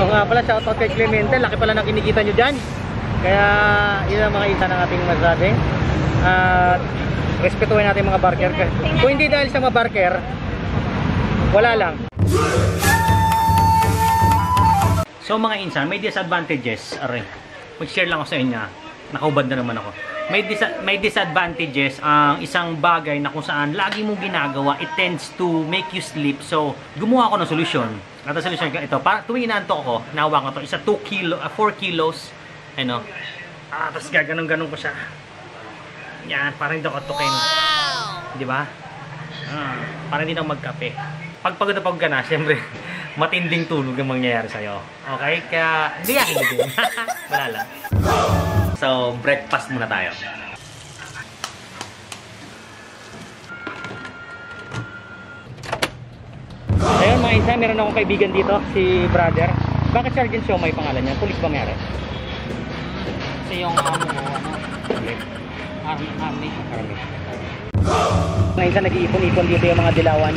Oo nga pala, shoutout kay Clemente. Laki pala ng kinikita nyo dyan. Kaya, yun ang mga isa ng ating masabi. At, respetuhin natin mga barker. Kung hindi dahil sa mga barker, wala lang. So mga insan, may disadvantages. Aray, mag-share lang ako sa inyo. Nakaubad na naman ako. May, disa- may disadvantages ang isang bagay na kung saan lagi mong ginagawa, it tends to make you sleep. So, gumawa ako ng solusyon. At ang solusyon ko ito, para tuwing inaantok ako, nahawa ko to, isa 2 kilo, 4 kilos, ano, ah, tapos gaganon-ganon ko siya. Yan, parang hindi ako tukin. Di ba? Ah, parang hindi na magkape. Pag pagod na pagod ka na, syempre, matinding tulog ang mangyayari sa'yo. Okay? Kaya, hindi din. Wala lang. So, breakfast muna tayo. Ayun mga insan, meron akong kaibigan dito, si brother. Bakit Sergeant Show may pangalan niya? Pulis ba mayroon? Kasi yung ko, ano, army, army. Army. Mga insan, nag-iipon-ipon dito yung mga dilawan.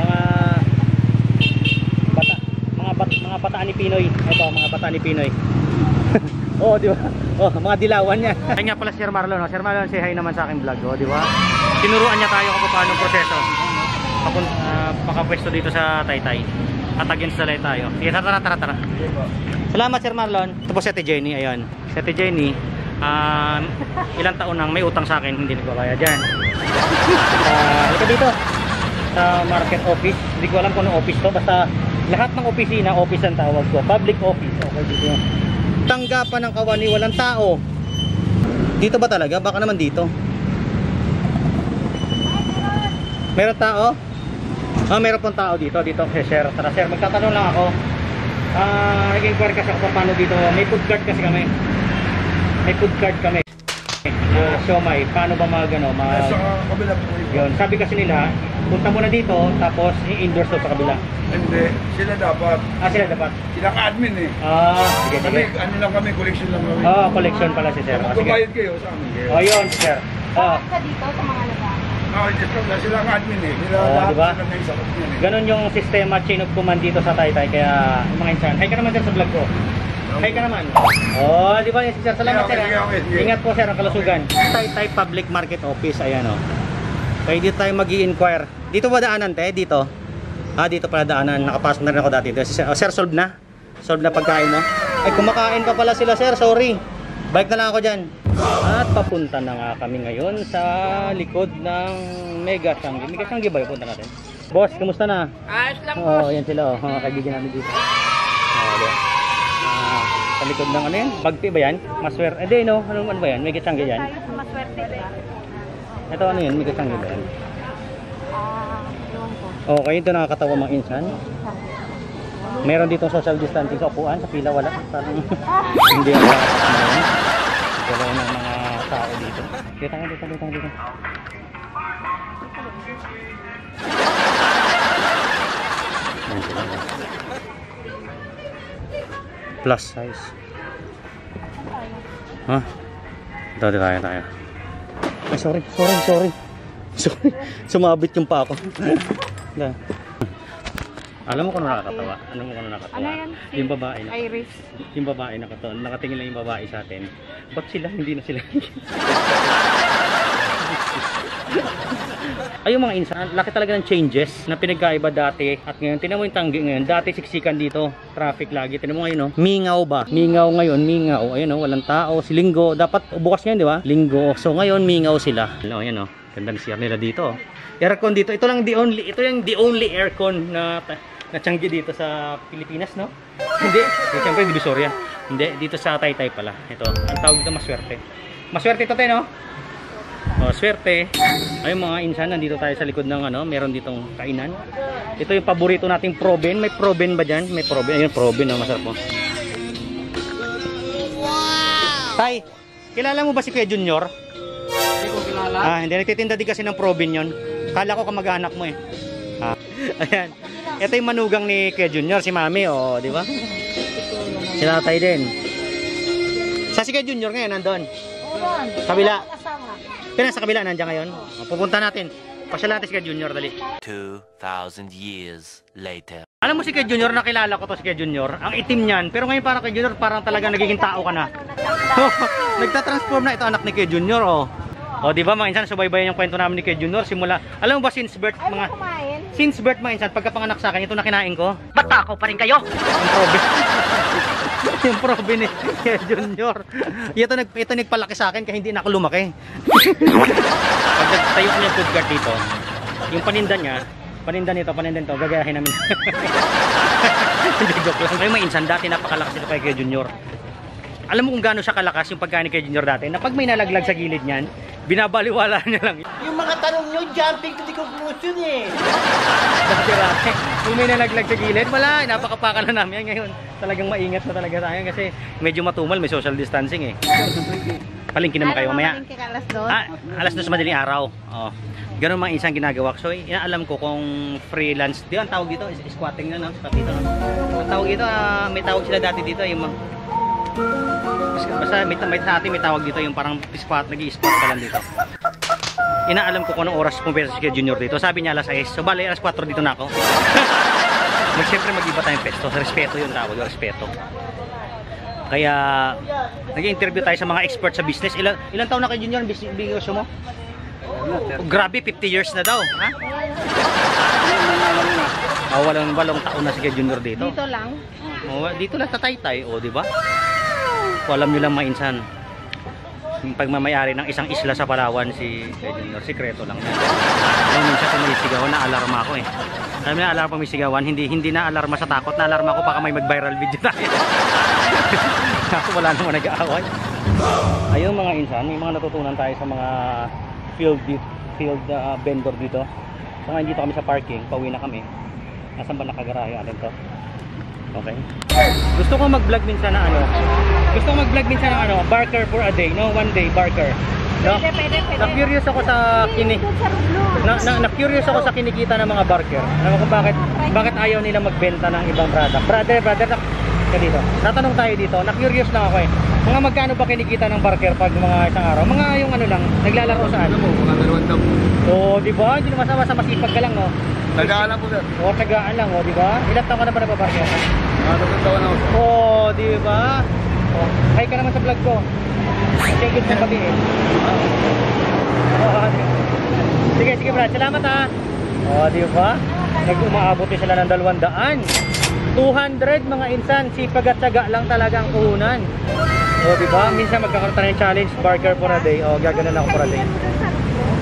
Mga bata, mga bat, mga bataan ni Pinoy. Ito, mga bataan ni Pinoy. Oo, di ba? Oh, mga dilawan niya. Kaya nga pala Sir Marlon, no? Sir Marlon, say hi naman sa aking vlog, oh, di ba? Tinuruan niya tayo kung paano proseso. Papun uh, makapwesto dito sa Taytay. At against the light tayo. Sige, tara, tara, tara. Salamat Sir Marlon. Ito po si Ate Jenny, ayun. Si Ate Jenny, um, ilang taon nang may utang sa akin, hindi nagbabayad yan. Uh, ito dito, sa market office. Hindi ko alam kung anong office to, basta lahat ng opisina, office ang tawag ko. Public office. Okay, dito yun. Tanggapan ng kawani, walang tao. Dito ba talaga? Baka naman dito. Meron tao? Ah, meron pong tao dito. Dito kay Sir. Tara Sir, magtatanong lang ako. Ah, nag-inquire kasi ako paano dito. May food card kasi kami. May food card kami. Uh, siomay, paano ba mag ano, mag... Yun, sabi kasi nila, punta muna dito, tapos i-endorse to sa kabila. Hindi, sila dapat. Ah, sila dapat. Sila ka-admin eh. Ah, sige, Kami, sige. ano lang kami, collection lang kami. Oh, collection pala si Sir. Kung Ah, sige. magbabayad kayo sa amin kayo. Oh, yun, si Sir. Oh, Sa dito sa mga. No, just lang, sila ka-admin eh. Sila Oo, lahat diba? sila may sakot niyan eh. Ganon yung sistema chain of command dito sa Taytay kaya yung mga insan. Hi ka naman sir sa vlog ko. Hi ka naman. Oh, di ba yung sir? Salamat Okay, sir. okay, ah. Ingat po sir ang kalusugan. Taytay Public Market Office ayan oh. Kaya dito tayo mag inquire Dito ba daanan te? Dito? Ah, dito pala daanan. Nakapasok na rin ako dati. Sir, oh, sir, solve na? Solve na pagkain mo? Ay, kumakain pa pala sila sir. Sorry. Bike na lang ako dyan. At papunta na nga kami ngayon sa likod ng Mega Changi. Mega Changi ba yung punta natin? Boss, kamusta na? Ayos lang, Oo, oh, yan sila, oh, mga kaibigan namin dito. Oh, diba? Ah, sa likod ng ano yan? Bagpi ba yan? Maswer. Eh, di, no? Ano, ano ba yan? May kacanggi yan? Maswerte ba? Ito ano yan? May kacanggi ba yan? Ah, ewan ko. Okay, ito nakakatawa mga insan. Meron dito social distancing sa upuan, sa pila wala. Parang hindi ang ano Galaw ng mga tao dito. Dito nga, dito, dito, dito. Plus size. Ha? Ito, dito tayo, tayo. Ay, sorry, sorry, sorry. Sorry, sumabit yung pa ako. Na. Alam mo kung ano nakakatawa? Alam mo kung ano nakakatawa? Ano yan? Si Yung babae na Iris. yung babae nakaton, nakatingin lang yung babae sa atin. Ba't sila? Hindi na sila. Ay mga insan, laki talaga ng changes na pinagkaiba dati at ngayon. Tinan mo yung tanggi ngayon. Dati siksikan dito. Traffic lagi. Tinan mo ngayon, no? Mingaw ba? Mingaw ngayon, mingaw. Ayun, no? Walang tao. Si Linggo. Dapat bukas ngayon, di ba? Linggo. So ngayon, mingaw sila. Ano, ayan, no? Ganda ng CR nila dito. oh. Aircon dito. Ito lang the only, ito yung the only aircon na na tiyanggi dito sa Pilipinas, no? Hindi. Siyempre, Divisoria. Hindi. Dito sa Taytay pala. Ito. Ang tawag dito, maswerte. Maswerte ito, te, no? O, swerte. Ayun mga insan, nandito tayo sa likod ng ano, meron ditong kainan. Ito yung paborito nating proben. May proben ba dyan? May proben. Ayun, proben. Oh, masarap po. Wow! Tay, kilala mo ba si Kuya Junior? Hindi ko kilala. Ah, hindi. Nagtitinda din kasi ng proben yon. Kala ko kamag-anak mo eh. Ah, ayan. Ito yung manugang ni Kuya Junior, si Mami, oh, di ba? Si tatay din. Sa si Kuya Junior ngayon, nandun. Kabila. Kaya nasa kabila, nandiyan ngayon. Pupunta natin. Pasyal natin si Kuya Junior, dali. 2,000 years later. Alam mo si Kay Junior, nakilala ko to si Kay Junior. Ang itim niyan, pero ngayon parang Kay Junior, parang talaga nagiging tao ka na. Nagtatransform na ito anak ni Kay Junior, oh. O, di ba mga insan, subaybayan yung kwento namin ni Kay Junior. Simula, alam mo ba since birth, Ay, mga, since birth mga insan, pagkapanganak sa akin, ito na kinain ko. Ba't ako pa rin kayo? yung probe ni Kay Junior. Ito, nag, ito nagpalaki sa akin kaya hindi na ako lumaki. Pag nagtayo ko yung food cart dito, yung paninda niya, paninda nito, paninda nito, gagayahin namin. Hindi, joke lang. Ngayon may insan, dati napakalakas ito kay Kay Junior. Alam mo kung gaano siya kalakas yung pagkain ni Kay Junior dati, na pag may nalaglag sa gilid niyan, binabaliwala niya lang. Yung mga tanong nyo, jumping to the conclusion eh. Dati dati, kung may nalaglag sa gilid, wala, napakapaka na namin. Ngayon, talagang maingat na talaga tayo kasi medyo matumal, may social distancing eh. Palingkin naman kayo mamaya. Ano alas doon? Ah, alas dos madaling araw. Oh. Ganun mga isang ginagawa ko. So, inaalam ko kung freelance. Di ba, ang tawag dito, squatting na, no? Squat dito, no? Ang tawag dito, ah, may tawag sila dati dito, yung mga... Basta, may, may, sa atin may tawag dito, yung parang squat, nag-i-squat ka lang dito. Inaalam ko kung anong oras pumunta si Junior dito. Sabi niya alas 6. So, bali, alas 4 dito na ako. Mag, siyempre, mag-iba tayong pesto. Respeto yung tawag, respeto. Kaya, nag-interview tayo sa mga expert sa business. Ilan, ilan taon na kay Junior ang bus- negosyo mo? Oh, grabe, 50 years na daw. Ha? Oh, walang, walong taon na si Junior dito. Dito lang. Oh, dito lang tatay-tay, oh, di ba? So, alam niyo lang mainsan. Yung pagmamayari ng isang isla sa Palawan si kay Junior, sikreto lang yan. Alam minsan kung sigawan, na-alarma ako eh. Alam niyo, alarma may hindi hindi na alarma sa takot, na alarma ako baka may mag-viral video tayo. Wala naman nag-aaway. Ayun mga insan, may mga natutunan tayo sa mga field field uh, vendor dito. So ngayon dito kami sa parking, pauwi na kami. Nasaan ba nakagarahe natin to? Okay. Gusto ko mag-vlog minsan na ano. Gusto ko mag-vlog minsan na ano, barker for a day, no? One day barker. No? Pwede, pwede, pwede. Na-curious ako sa kini na, na, na-curious ako sa kinikita ng mga barker. Alam kung bakit bakit ayaw nila magbenta ng ibang product. Brother, brother, na, ka dito. Natanong tayo dito. Na-curious lang ako eh. Mga magkano ba kinikita ng barker pag mga isang araw? Mga yung ano lang, naglalaro saan? Ano mo, mga dalawang taon. Oo, di ba? Hindi naman sama sa masipag ka lang, no? Nag-aalam po sir. O, tagaan lang, o, di ba? Ilang taon ka na ba nagbabarker? Mga dalawang taon ako. Oo, di ba? O, hi ka naman sa vlog ko. Thank you sa pag-iin. Oo, di- Sige, sige Brad. Salamat ha. O, di ba? Nag-umaabot sila ng dalawang daan. 200 mga insan. Sipag at tsaga lang talaga ang kuhunan. O, di ba? Minsan magkakaroon tayo ng challenge. Barker for a day. O, gaganan ako for a day.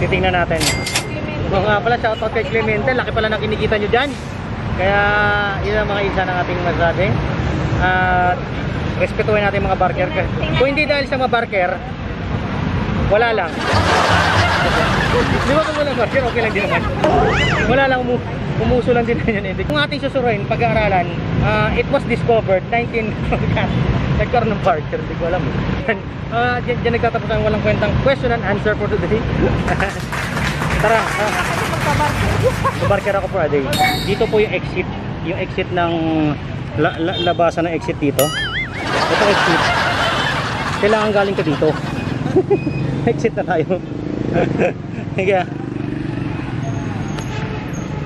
Titingnan natin. Oo nga pala, shoutout kay Clemente. Laki pala ng kinikita nyo dyan. Kaya, yun ang mga isa ng ating masabi. At, respetuhin natin mga barker. Kung hindi dahil sa mga barker, wala lang. Di ba kung wala barker, okay lang din naman. Wala lang, umu umuso lang din yun. Hindi. Kung ating susuruin, pag-aaralan, ah, it was discovered, 19, nagkaroon ng barker, hindi ko alam. Dyan, dyan nagtatapos ang walang kwentang question and answer for today. Tara, ah, Barker ako for a day. Dito po yung exit, yung exit ng la, la, labasan ng exit dito. Ito exit. Kailangan galing ka dito. exit na tayo. Kaya.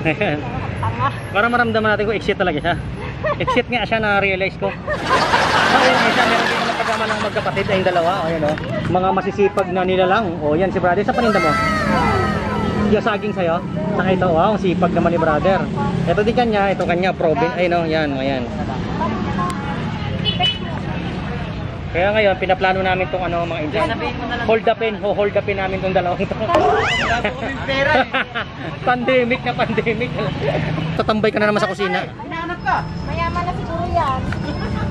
Ayan. Para maramdaman natin kung exit talaga siya. Exit nga siya na-realize ko. Oh, yan, isa, meron dito ng pagkama ng magkapatid ay dalawa. O yan o. Mga masisipag na nila lang. O yan si brother. Sa paninda mo? Yung saging sa'yo? Saka ito, wow, ang sipag naman ni brother. Ito din kanya, ito kanya, proben. Ay no, yan, o yan. Kaya ngayon, pinaplano namin tong ano mga insan. Hold upin, ho hold upin namin tong dalawang to. pandemic na pandemic. Tatambay ka na naman sa kusina. Hinahanap ka. Mayaman na siguro yan.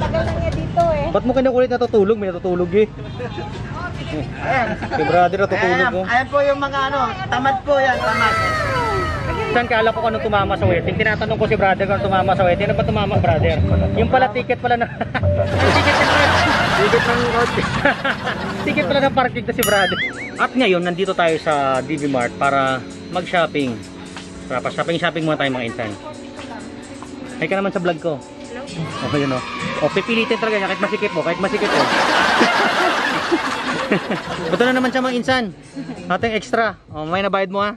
Tagal na niya dito eh. Ba't mo kinukulit natutulog? May natutulog eh. Ayan. Si brother natutulog oh. ayan po yung mga ano, tamad po yan, tamad. Saan ka alam ko kung anong tumama sa wedding? Tinatanong ko si brother kung anong tumama sa wedding. Ano ba tumama brother? Yung pala ticket pala na... Ang ticket ng Ticket ng Ticket pala ng parking na si brother. At ngayon, nandito tayo sa DB Mart para mag-shopping. Para pa shopping shopping muna tayo mga insan. Hay ka naman sa vlog ko. Oh, yun oh. O, pipilitin talaga niya kahit masikip mo, kahit masikip mo. Ito na naman siya mga insan. Ating extra. O, may nabayad mo ha.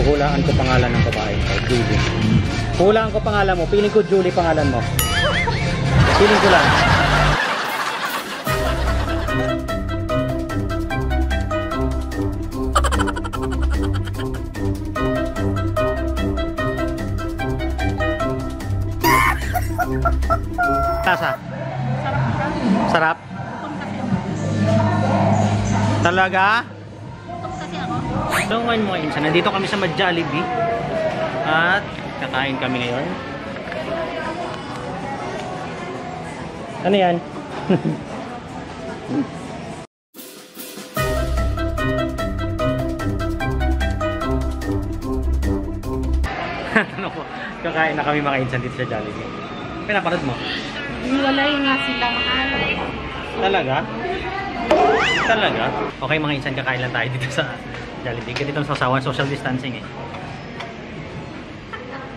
Puhulaan ko pangalan ng babae. Julie. Puhulaan ko pangalan mo. Piling ko Julie pangalan mo. Piling ko lang. Tasa. Sarap. Talaga? So ngayon mga insan, nandito kami sa Jollibee at kakain kami ngayon. Ano yan? ano? Kakain na kami mga insan dito sa Jollibee. Pinapanood mo? Hiwalay nga sila mahal. Talaga? Talaga? Okay mga insan, kakain lang tayo dito sa Jollibee. Ganito sa sasawan, social distancing eh.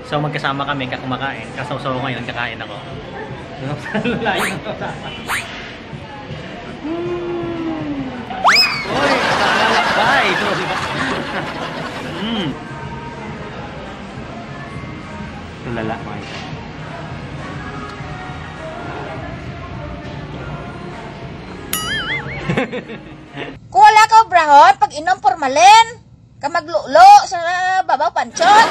So magkasama kami kakumakain. Kasaw-saw ko ngayon, kakain ako. Layo ng usapan. Uy, kakalakbay! mm. Tulala mga insan. Kula ka brahot pag inom formalin. Kamaglulo sa babaw panchot.